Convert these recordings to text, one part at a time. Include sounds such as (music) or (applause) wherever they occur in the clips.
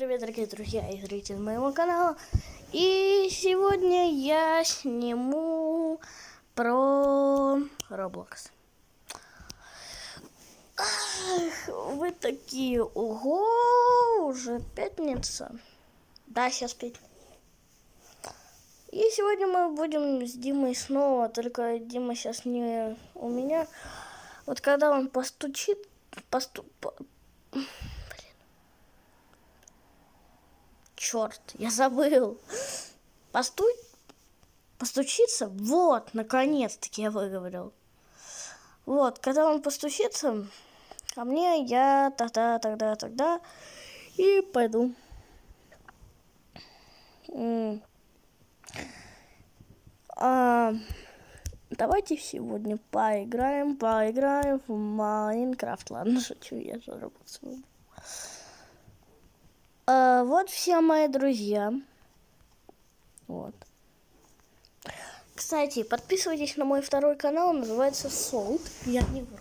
привет, дорогие друзья и зрители моего канала. И сегодня я сниму про Roblox. Ах, вы такие, ого, уже пятница. Да, сейчас пятница. И сегодня мы будем с Димой снова, только Дима сейчас не у меня. Вот когда он постучит, посту... Черт, я забыл. Постуй, постучиться. Вот, наконец-таки я выговорил. Вот, когда он постучится ко мне, я тогда, тогда, тогда и пойду. А, давайте сегодня поиграем, поиграем в Майнкрафт. Ладно, шучу, я же работаю. А, вот все мои друзья. Вот. Кстати, подписывайтесь на мой второй канал, называется Солт. Я не вру.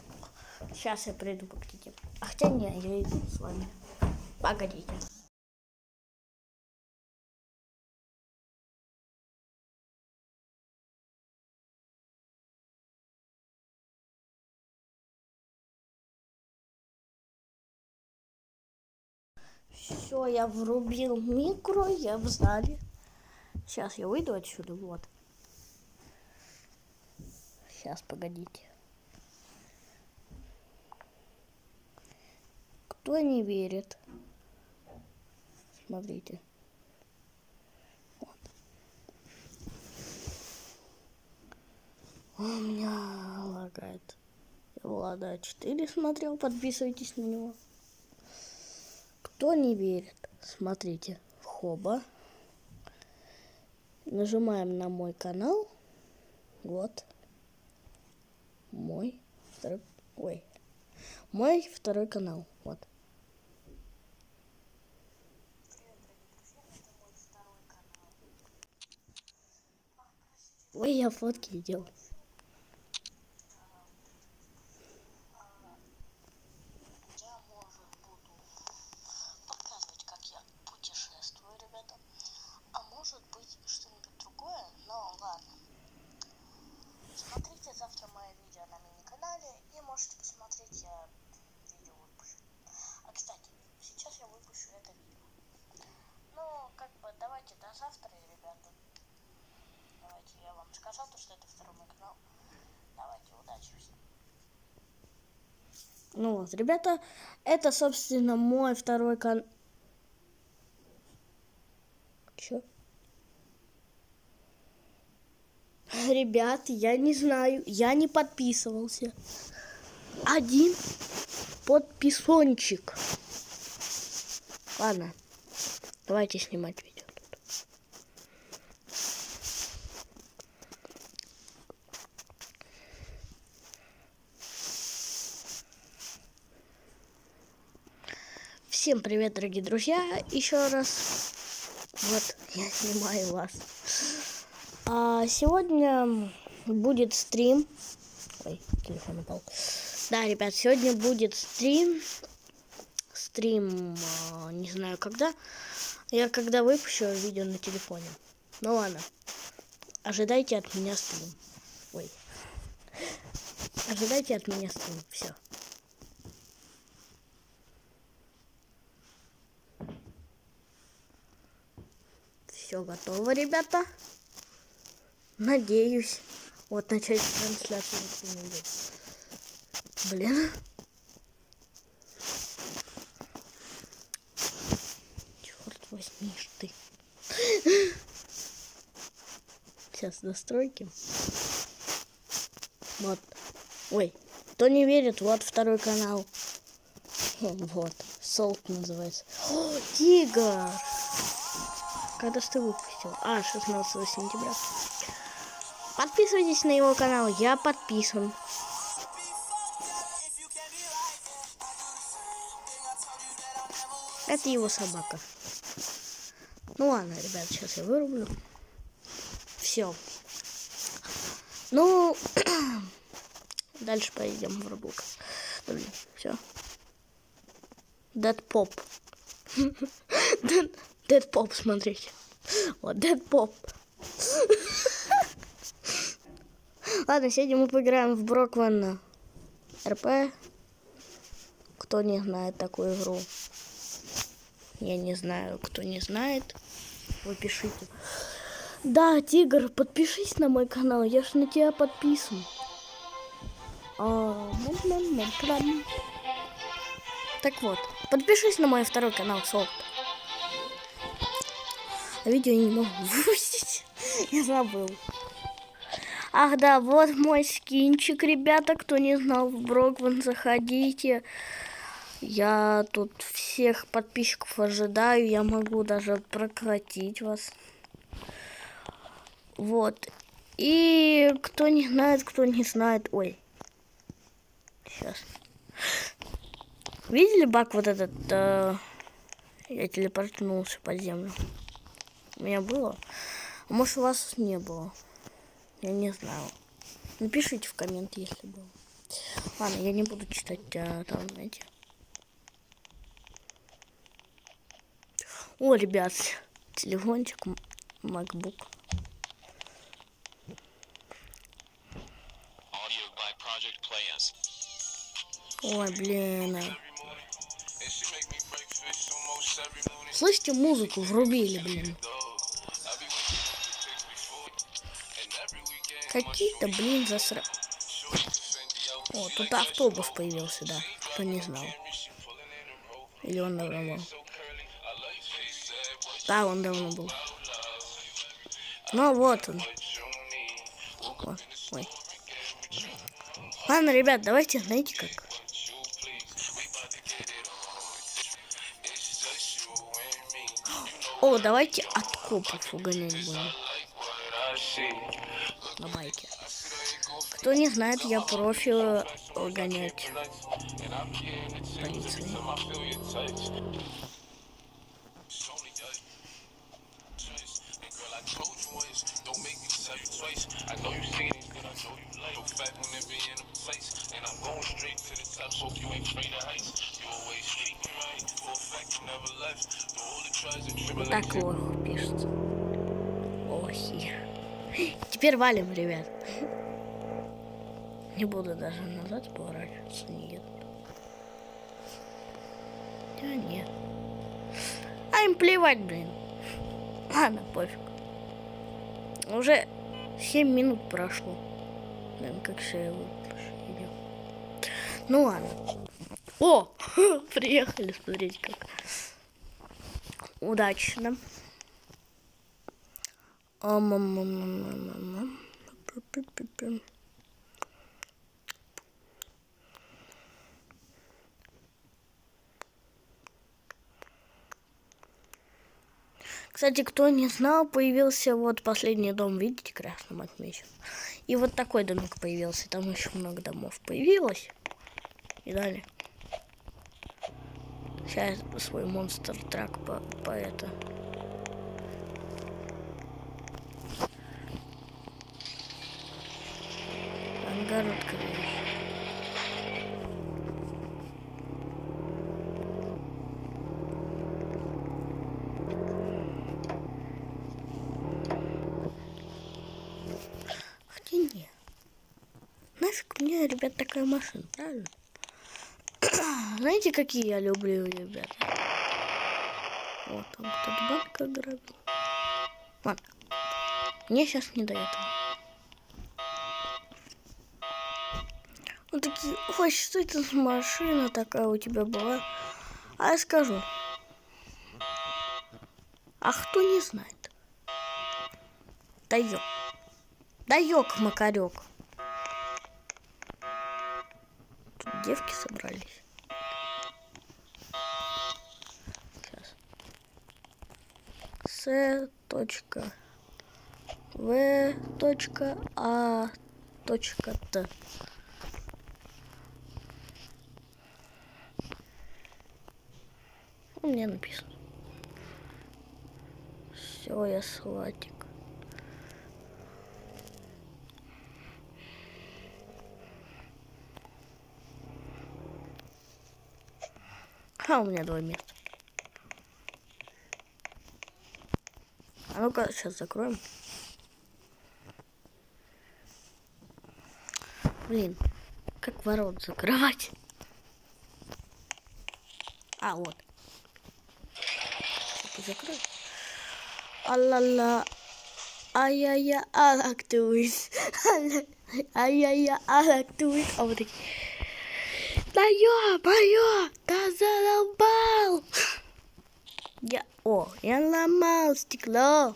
Сейчас я приду, погодите. А хотя не, я иду с вами. Погодите. Все, я врубил микро, я в зале. Сейчас я выйду отсюда, вот. Сейчас, погодите. Кто не верит? Смотрите. Вот. У меня лагает. Влада 4 смотрел, подписывайтесь на него. Кто не верит, смотрите, в хоба. Нажимаем на мой канал. Вот. Мой второй... Ой. Мой второй канал. Вот. Ой, я фотки делал. Скажу, то, что это второй мой канал. Давайте, удачи всем. Ну вот, ребята, это, собственно, мой второй канал. Чё? Ребят, я не знаю, я не подписывался. Один подписончик. Ладно, давайте снимать видео. Всем привет, дорогие друзья! Еще раз, вот, я снимаю вас. А сегодня будет стрим. Ой, телефон упал. Да, ребят, сегодня будет стрим. Стрим, а, не знаю когда. Я когда выпущу видео на телефоне. Ну ладно. Ожидайте от меня стрим. Ой. Ожидайте от меня стрим. Все. Все готово, ребята. Надеюсь. Вот начать трансляцию. Блин. Черт возьми ты. Сейчас настройки. Вот. Ой, кто не верит, вот второй канал. (laughs) Вот. Солт называется. О, тигр! Когда ты выпустил? А, 16 сентября. Подписывайтесь на его канал, я подписан. Это его собака. Ну ладно, ребят, сейчас я вырублю. Все. Ну, (clears throat) дальше пойдем в Roblox. Блин, все. Dead Pop. Дед Поп, смотрите. Вот, Дед Поп. Ладно, сегодня мы поиграем в Брокван РП. Кто не знает такую игру. Я не знаю, кто не знает. Вы пишите. Да, Тигр, подпишись на мой канал. Я ж на тебя подписан. А, Так вот, подпишись на мой второй канал Солт. А видео не могу (laughs) выпустить. Я забыл. Ах да, вот мой скинчик, ребята. Кто не знал, в Брокван заходите. Я тут всех подписчиков ожидаю. Я могу даже прокатить вас. Вот. И кто не знает, кто не знает. Ой. Сейчас. Видели бак вот этот? Э, я телепортнулся под землю. У меня было. А может у вас не было. Я не знаю. Напишите в комменты, если было. Ладно, я не буду читать а, там, знаете. О, ребят, телефончик, MacBook. Ой, блин. Слышите, музыку врубили, блин. Какие-то, блин, засра... О, тут автобус появился, да. Кто не знал. Или он давно был. Да, он давно был. Ну, вот он. О, ой. Ладно, ребят, давайте, знаете как? О, давайте от копов угонять будем на байке. Кто не знает, я профи гонять полиции. Так вот пишется. Теперь валим, ребят. Не буду даже назад поворачиваться. Нет. Да нет. А им плевать, блин. Ладно, пофиг. Уже 7 минут прошло. Блин, как шея идем. Ну ладно. О! (laughs) Приехали, смотрите как. Удачно. Кстати, кто не знал, появился вот последний дом, видите, красным отмечен. И вот такой домик появился, там еще много домов появилось. И далее. Сейчас свой монстр трак по, по это загородка. Хотя нет. Нафиг мне, ребят, такая машина, правильно? (clears throat) Знаете, какие я люблю, ребята? Вот, там кто-то банк ограбил. Ладно. Мне сейчас не до этого. Вот такие, ой, что это за машина такая у тебя была? А я скажу. А кто не знает? Даёк. Даёк, макарек. Тут девки собрались. С точка В точка А точка Т. Меня написано. Все, я салатик. А, у меня два места. А ну-ка, сейчас закроем. Блин, как ворот закрывать? А, вот. Закрой. Алла-ла. Ай-яй-я, алактуис. Ай-яй-я, алактуис. А вот такие. Да ё-моё, да задолбал. Я, о, я ломал стекло.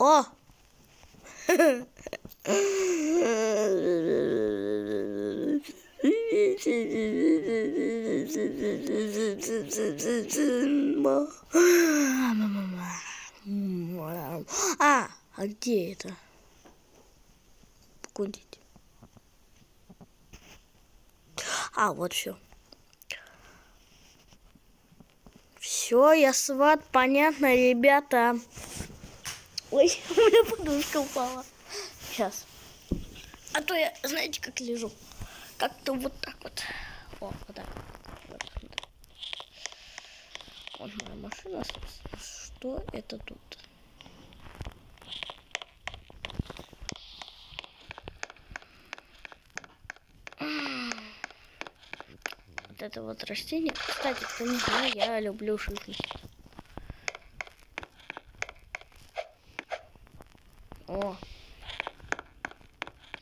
О! А, а где это? Погодите. А, вот все. Все, я сват, понятно, ребята. Ой, (laughs) у меня подушка упала. Сейчас. А то я, знаете, как лежу. Как-то вот так вот. О, вот так. Вот, вот. вот моя машина. Что это тут? Вот это вот растение. Кстати, кто не знает, я люблю живность. О,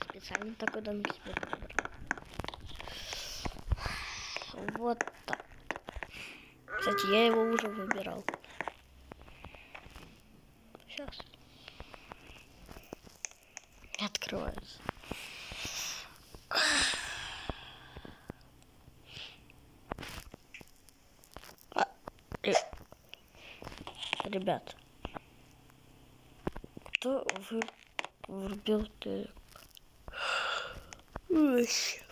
специально такой домик себе выбрал. Вот. Кстати, я его уже выбирал. Сейчас. Открывается. А, ре- Ребят, кто вы врубил ты? Вообще.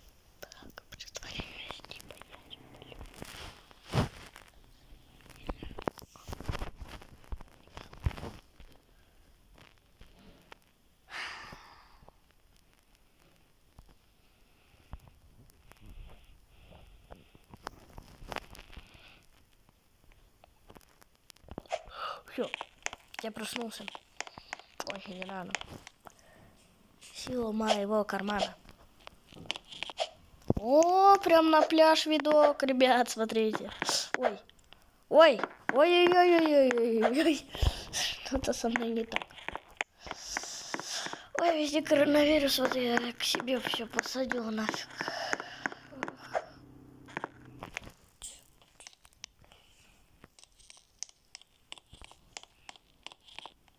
Все, я проснулся. Очень рано. Сила моего кармана. О, прям на пляж видок, ребят, смотрите. Ой, ой, ой-ой-ой-ой-ой-ой. Что-то со мной не так. Ой, везде коронавирус, вот я к себе все посадила нафиг.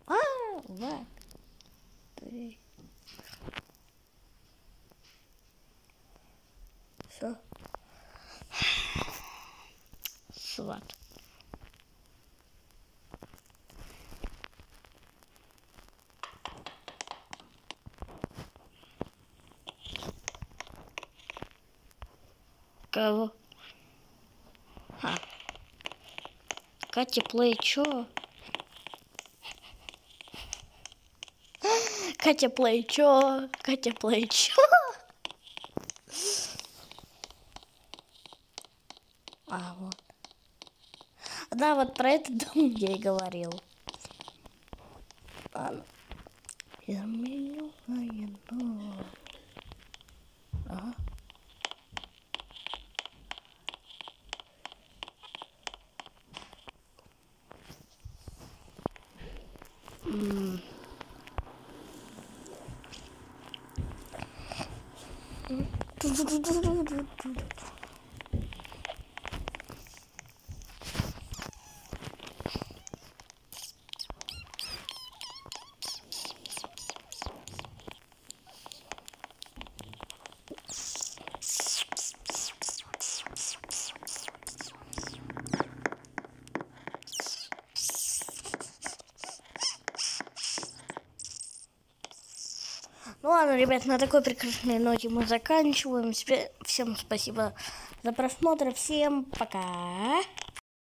А, два, три. Все. Сват. Кого? А. Катя Плей, чё? Катя Плей, чё? Катя Плей, чё? А, вот. Да, вот про этот дом я и говорил. Ладно. Измененное дом. Ага. どどどどどど。Ладно, ребят, на такой прекрасной ноте мы заканчиваем. Всем спасибо за просмотр. Всем пока.